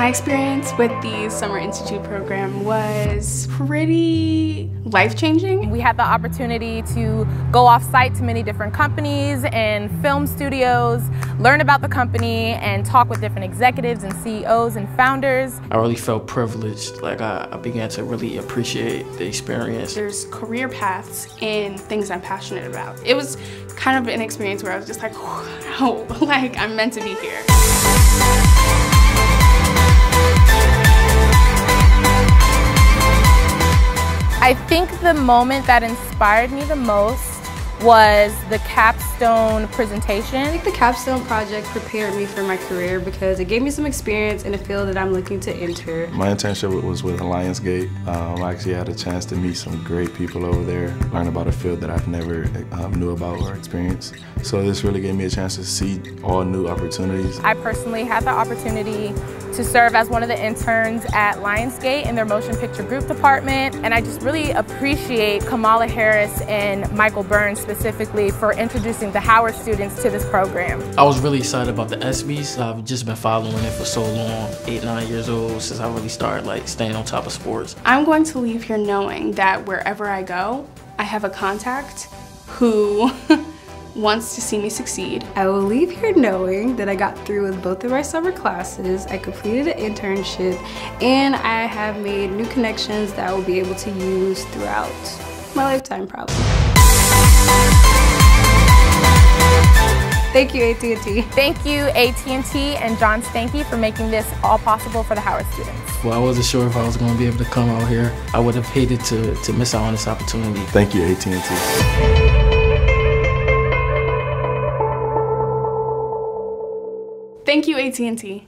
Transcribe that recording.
My experience with the Summer Institute program was pretty life-changing. We had the opportunity to go off-site to many different companies and film studios, learn about the company, and talk with different executives and CEOs and founders. I really felt privileged. Like I, I began to really appreciate the experience. There's career paths in things I'm passionate about. It was kind of an experience where I was just like, wow, like I'm meant to be here. I think the moment that inspired me the most was the capstone presentation. I think the capstone project prepared me for my career because it gave me some experience in a field that I'm looking to enter. My internship was with Lionsgate. Um, I actually had a chance to meet some great people over there, learn about a field that I've never um, knew about or experienced. So this really gave me a chance to see all new opportunities. I personally had the opportunity to serve as one of the interns at Lionsgate in their motion picture group department. And I just really appreciate Kamala Harris and Michael Burns specifically for introducing the Howard students to this program. I was really excited about the ESPYs. I've just been following it for so long, eight, nine years old, since I really started like staying on top of sports. I'm going to leave here knowing that wherever I go, I have a contact who wants to see me succeed. I will leave here knowing that I got through with both of my summer classes, I completed an internship, and I have made new connections that I will be able to use throughout my lifetime probably. Thank you, AT&T. Thank you, AT&T and John Stankey for making this all possible for the Howard students. Well, I wasn't sure if I was going to be able to come out here. I would have hated to, to miss out on this opportunity. Thank you, AT&T. Thank you, AT&T.